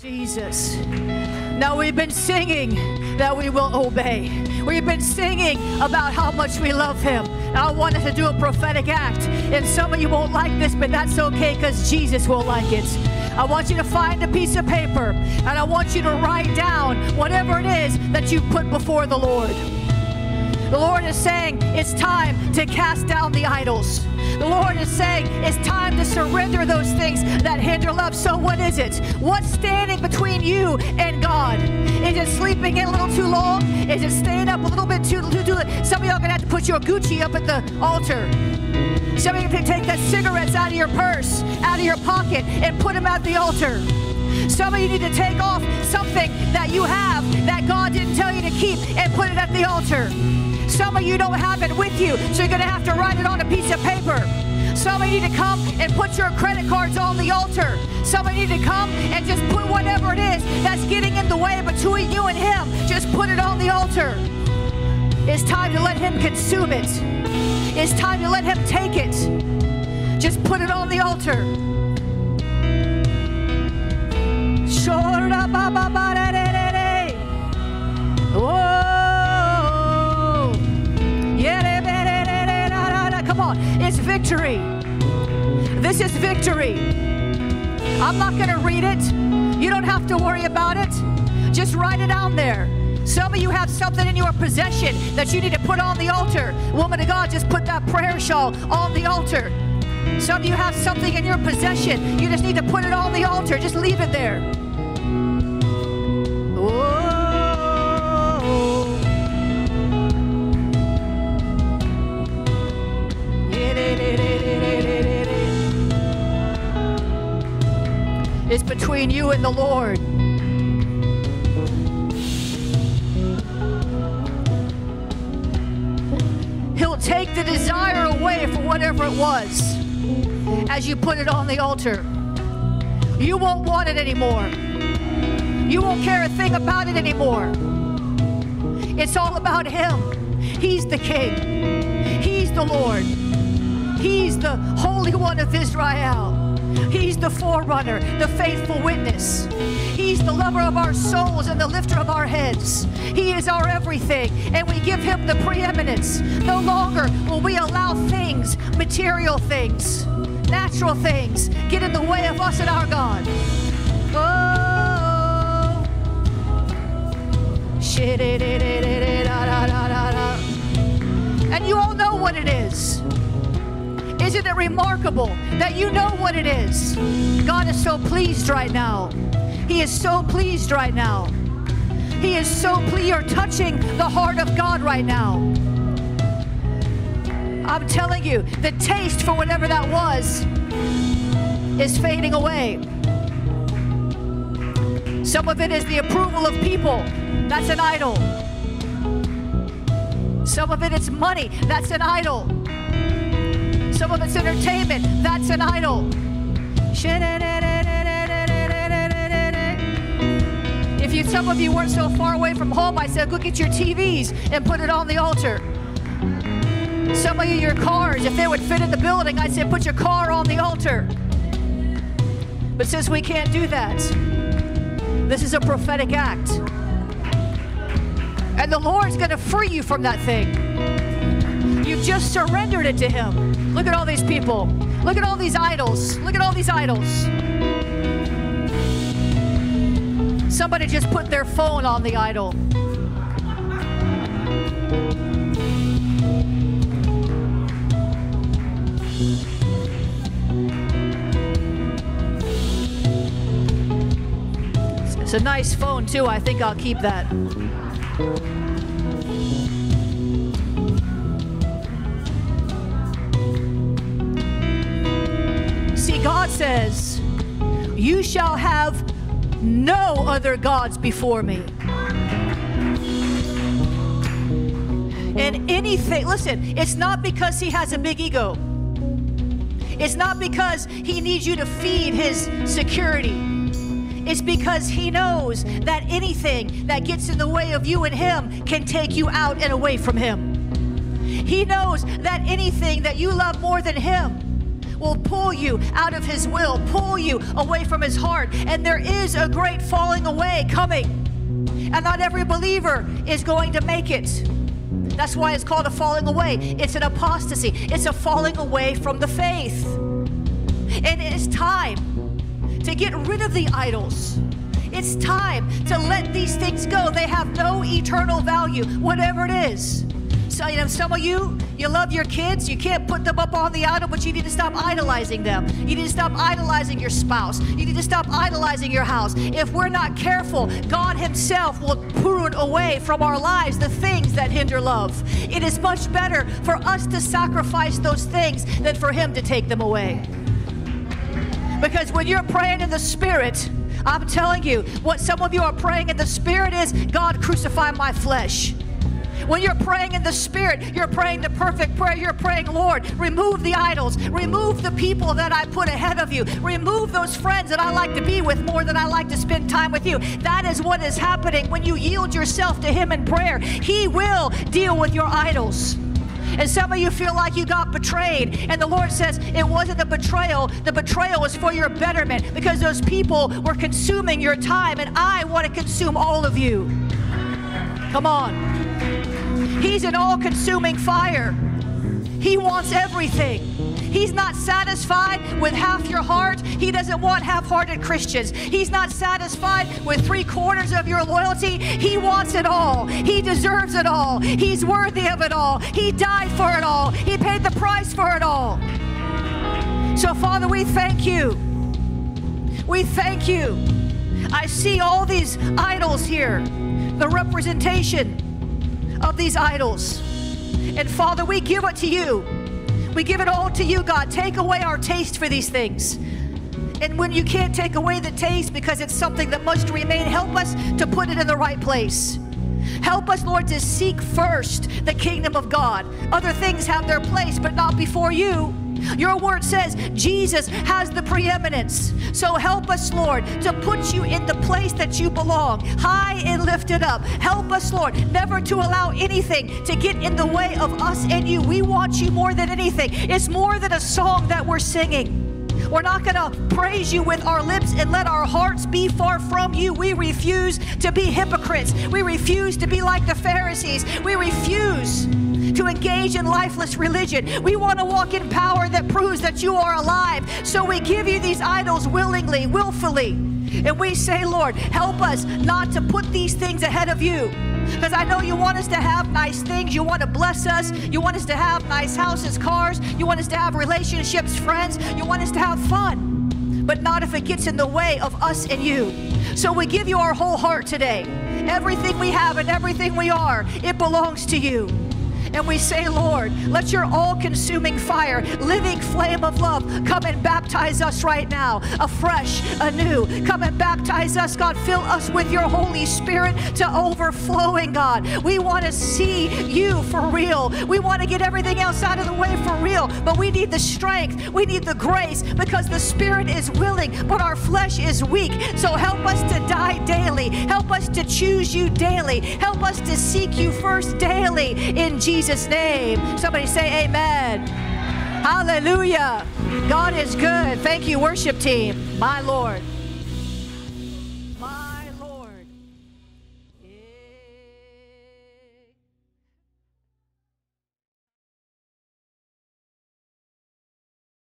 Jesus. Now we've been singing that we will obey. We've been singing about how much we love him. Now I wanted to do a prophetic act. And some of you won't like this, but that's okay because Jesus will like it. I want you to find a piece of paper and I want you to write down whatever it is that you put before the Lord. The Lord is saying it's time to cast down the idols. The Lord is saying it's time to surrender those things that hinder love. So, what is it? What's standing between you and God? Is it sleeping in a little too long? Is it staying up a little bit too, too, too Some of y'all are to have to put your Gucci up at the altar. Some of you can take the cigarettes out of your purse, out of your pocket, and put them at the altar. Some of you need to take off something that you have that God didn't tell you to keep and put it at the altar. Some of you don't have it with you, so you're going to have to write it on a piece of paper. Some of you need to come and put your credit cards on the altar. Some of you need to come and just put whatever it is that's getting in the way between you and Him. Just put it on the altar. It's time to let Him consume it. It's time to let Him take it. Just put it on the altar. It's victory. This is victory. I'm not going to read it. You don't have to worry about it. Just write it down there. Some of you have something in your possession that you need to put on the altar. Woman of God, just put that prayer shawl on the altar. Some of you have something in your possession. You just need to put it on the altar. Just leave it there. Is between you and the Lord. He'll take the desire away for whatever it was as you put it on the altar. You won't want it anymore. You won't care a thing about it anymore. It's all about Him. He's the King, He's the Lord, He's the Holy One of Israel. He's the forerunner, the faithful witness. He's the lover of our souls and the lifter of our heads. He is our everything, and we give him the preeminence. No longer will we allow things, material things, natural things, get in the way of us and our God. Oh. And you all know what it is. Isn't it remarkable that you know what it is? God is so pleased right now. He is so pleased right now. He is so pleased. You're touching the heart of God right now. I'm telling you, the taste for whatever that was is fading away. Some of it is the approval of people. That's an idol. Some of it is money. That's an idol. Some of it's entertainment. That's an idol. If you, some of you weren't so far away from home, I said, go get your TVs and put it on the altar. Some of you, your cars, if they would fit in the building, I said, put your car on the altar. But since we can't do that, this is a prophetic act. And the Lord's going to free you from that thing. You've just surrendered it to Him. Look at all these people. Look at all these idols. Look at all these idols. Somebody just put their phone on the idol. It's a nice phone, too. I think I'll keep that. God says, You shall have no other gods before me. And anything, listen, it's not because he has a big ego. It's not because he needs you to feed his security. It's because he knows that anything that gets in the way of you and him can take you out and away from him. He knows that anything that you love more than him will pull you out of His will, pull you away from His heart. And there is a great falling away coming. And not every believer is going to make it. That's why it's called a falling away. It's an apostasy, it's a falling away from the faith. And it is time to get rid of the idols. It's time to let these things go. They have no eternal value, whatever it is. You know, some of you, you love your kids. You can't put them up on the idol, but you need to stop idolizing them. You need to stop idolizing your spouse. You need to stop idolizing your house. If we're not careful, God Himself will prune away from our lives the things that hinder love. It is much better for us to sacrifice those things than for Him to take them away. Because when you're praying in the Spirit, I'm telling you, what some of you are praying in the Spirit is God, crucify my flesh. When you're praying in the Spirit, you're praying the perfect prayer. You're praying, Lord, remove the idols, remove the people that I put ahead of you, remove those friends that I like to be with more than I like to spend time with you. That is what is happening when you yield yourself to Him in prayer. He will deal with your idols. And some of you feel like you got betrayed. And the Lord says it wasn't a betrayal. The betrayal was for your betterment because those people were consuming your time, and I want to consume all of you. Come on. He's an all consuming fire. He wants everything. He's not satisfied with half your heart. He doesn't want half hearted Christians. He's not satisfied with three quarters of your loyalty. He wants it all. He deserves it all. He's worthy of it all. He died for it all. He paid the price for it all. So, Father, we thank you. We thank you. I see all these idols here, the representation of these idols. And Father, we give it to you. We give it all to you, God. Take away our taste for these things. And when you can't take away the taste because it's something that must remain, help us to put it in the right place. Help us, Lord, to seek first the kingdom of God. Other things have their place, but not before you. Your word says Jesus has the preeminence. So help us, Lord, to put you in the place that you belong, high and lifted up. Help us, Lord, never to allow anything to get in the way of us and you. We want you more than anything. It's more than a song that we're singing. We're not going to praise you with our lips and let our hearts be far from you. We refuse to be hypocrites. We refuse to be like the Pharisees. We refuse to engage in lifeless religion. We want to walk in power that proves that you are alive. So we give you these idols willingly, willfully. And we say, Lord, help us not to put these things ahead of you. Because I know you want us to have nice things. You want to bless us. You want us to have nice houses, cars. You want us to have relationships, friends. You want us to have fun. But not if it gets in the way of us and you. So we give you our whole heart today. Everything we have and everything we are, it belongs to you. And we say, Lord, let your all consuming fire, living flame of love, come and baptize us right now, afresh, anew. Come and baptize us, God. Fill us with your Holy Spirit to overflowing, God. We want to see you for real. We want to get everything else out of the way for real, but we need the strength, we need the grace because the Spirit is willing, but our flesh is weak. So help us to die daily. Help us to choose you daily. Help us to seek you first daily in Jesus. Jesus' name. Somebody say amen. Hallelujah. God is good. Thank you, worship team. My Lord.